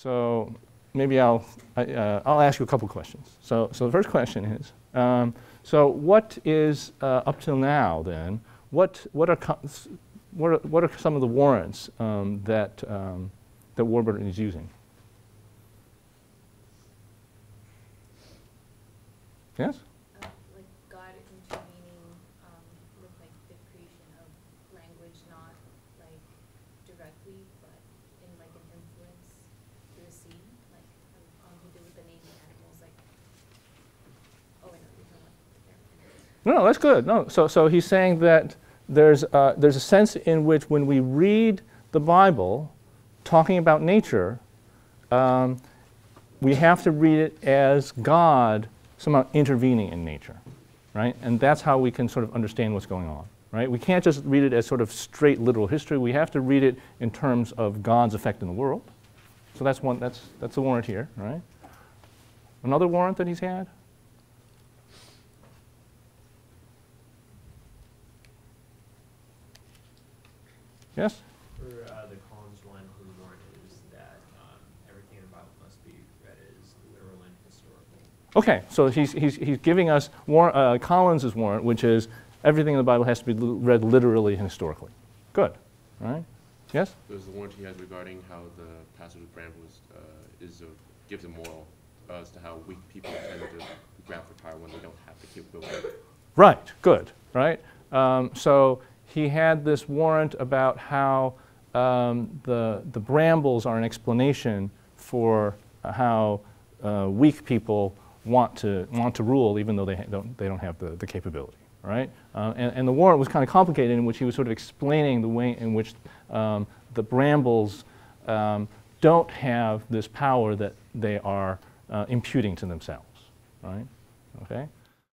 So maybe I'll, I, uh, I'll ask you a couple questions. So, so the first question is, um, so what is, uh, up till now then, what, what, are, what, are, what are some of the warrants um, that, um, that Warburton is using? Yes? uh, like God intervening um, with like the creation of language, not like directly, but in like an influence through the sea, like um, he did with the naming animals, like. Oh, wait, no, you know what? No, that's good. No, so, so he's saying that there's, uh, there's a sense in which when we read the Bible talking about nature, um, we have to read it as God somehow intervening in nature, right? And that's how we can sort of understand what's going on, right? We can't just read it as sort of straight literal history. We have to read it in terms of God's effect in the world. So that's one. That's that's the warrant here, right? Another warrant that he's had. Yes. For uh, the Collins one, the warrant is that um, everything in the Bible must be read as literal and historical. Okay, so he's, he's, he's giving us war, uh, Collins's warrant, which is everything in the Bible has to be li- read literally and historically. Good, all right? Yes? There's the warrant he has regarding how the passage of Bramble is, uh, is a, gives a moral uh, as to how weak people tend to grab for power when they don't have to keep the capability. Right, good, right? Um, so he had this warrant about how um, the, the brambles are an explanation for how uh, weak people want to, want to rule even though they don't, they don't have the, the capability, right? Uh, and, and the warrant was kind of complicated in which he was sort of explaining the way in which um, the brambles um, don't have this power that they are uh, imputing to themselves, right? Okay?